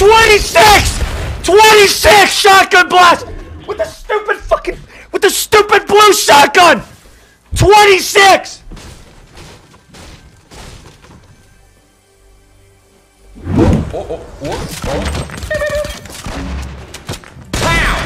26! 26 shotgun blast! With the stupid fucking, with the stupid blue shotgun! 26! Oh, oh, oh. Pow!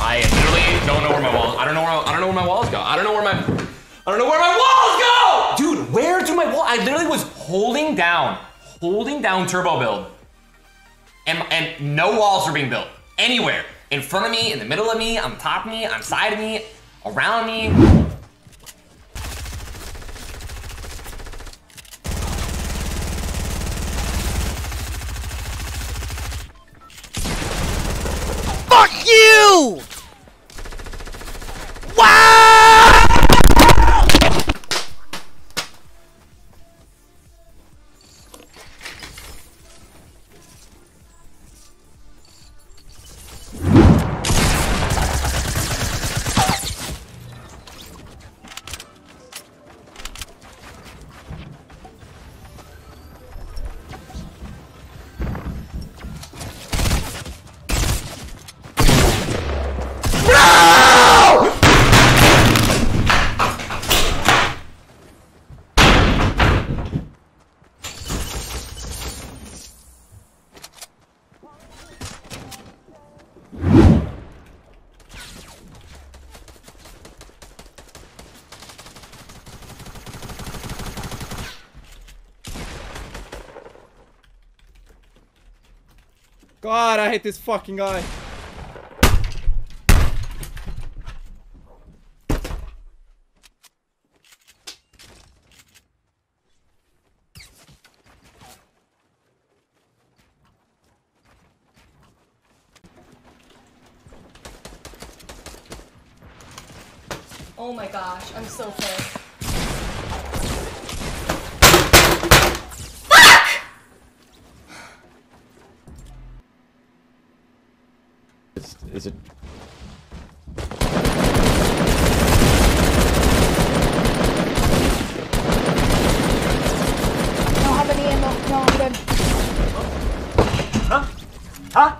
I literally don't know where my walls. I don't know where I don't know where my walls go. I don't know where my I don't know where my walls go. Dude, where do my walls? I literally was holding down, holding down turbo build, and and no walls were being built anywhere. In front of me, in the middle of me, on top of me, on side of me, around me. Fuck you! God, I hate this fucking guy. Oh my gosh, I'm so pissed. Is, is it? don't have any ammo. No, I'm good. Huh? Huh?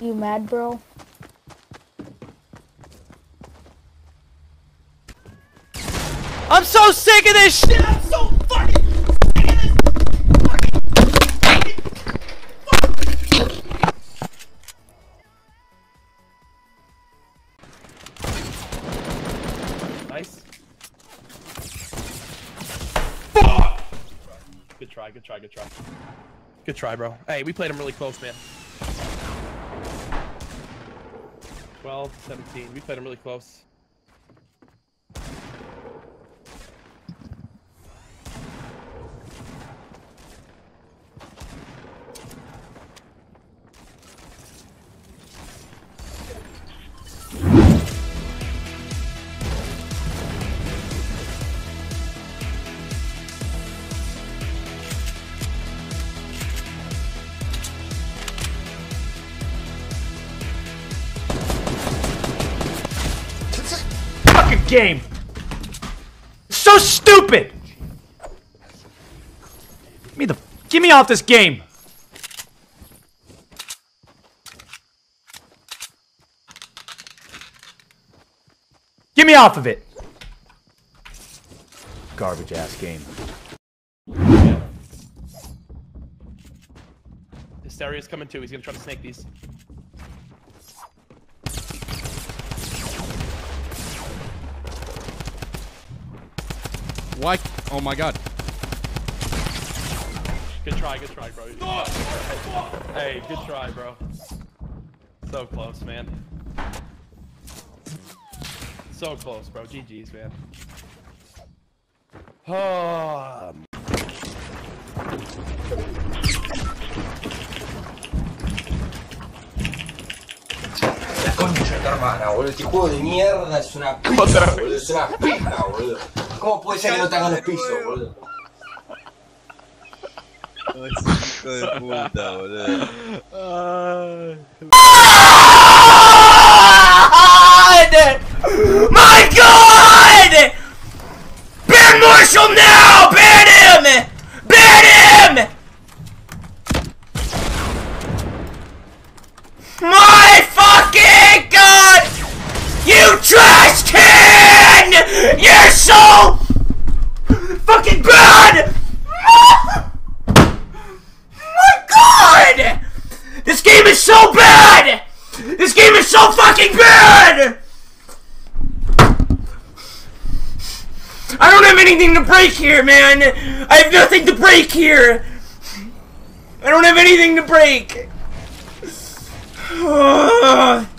You mad, bro? I'm so sick of this shit! Good try, good try, good try. Bro. Hey, we played him really close, man. 12, 17. We played him really close. Game! So stupid! Give me the get me off this game! Get me off of it! Garbage ass game. Hysteria's coming too. He's gonna try to snake these. Why? Oh my god. Good try, good try, bro. Hey, good try, bro. So close, man. So close, bro. GG's, man. Oh, La concha de tu hermana, boludo. Este juego de mierda es una pija, boludo. Es una pija, boludo. ¿Cómo puede ser que no te hagan los pisos, boludo? Hijo de puta, boludo. My God! Ban Marshall now! Ban him! Ban him! My fucking God! You trash can! You're so fucking bad! My God! This game is so bad! This game is so fucking bad! I don't have anything to break here, man! I have nothing to break here! I don't have anything to break!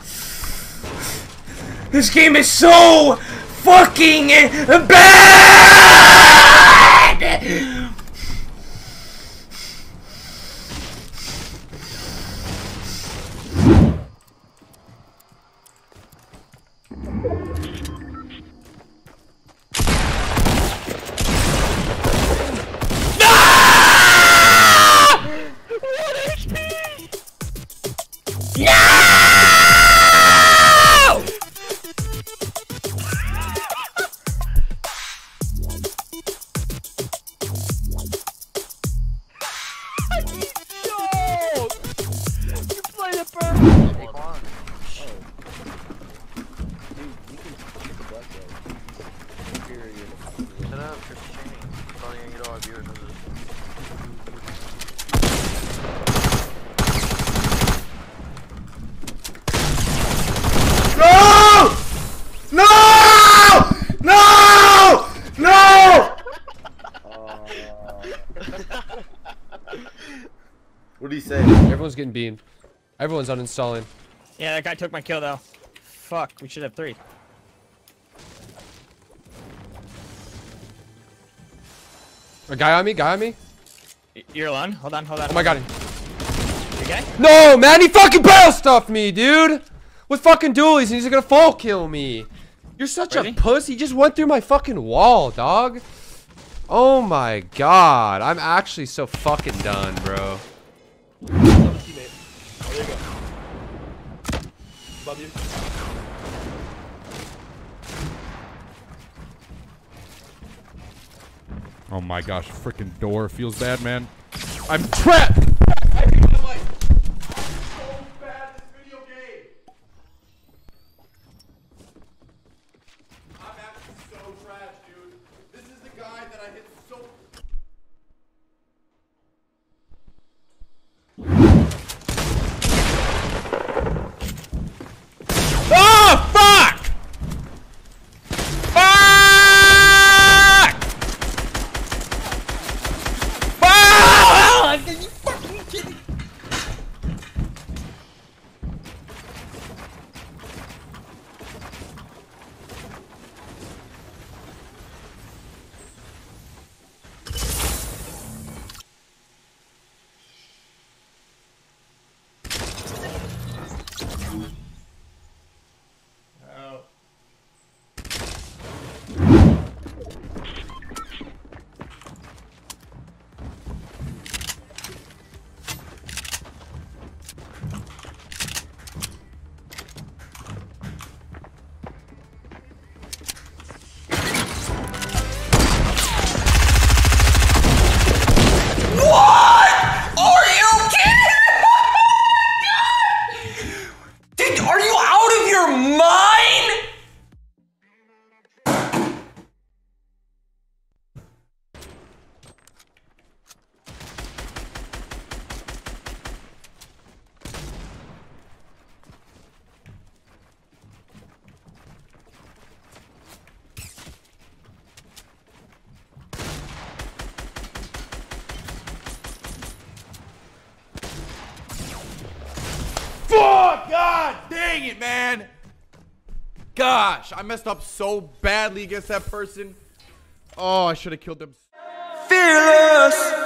This game is so fucking bad! No! No! No! No! What do you say? Everyone's getting beamed. Everyone's uninstalling. Yeah, that guy took my kill though. Fuck, we should have three. A guy on me, guy on me. Y- You're alone. Hold on, hold on. Oh my god. Okay? No, man, he fucking barrel stuffed me, dude. With fucking dualies, and he's gonna fall kill me. You're such Really? a puss. He just went through my fucking wall, dog. Oh my god. I'm actually so fucking done, bro. Teammate. Oh, there you go. Above you. Oh my gosh, freaking door feels bad, man. I'm trapped! Fuck! God dang it, man! Gosh, I messed up so badly against that person. Oh, I should have killed them. Fearless!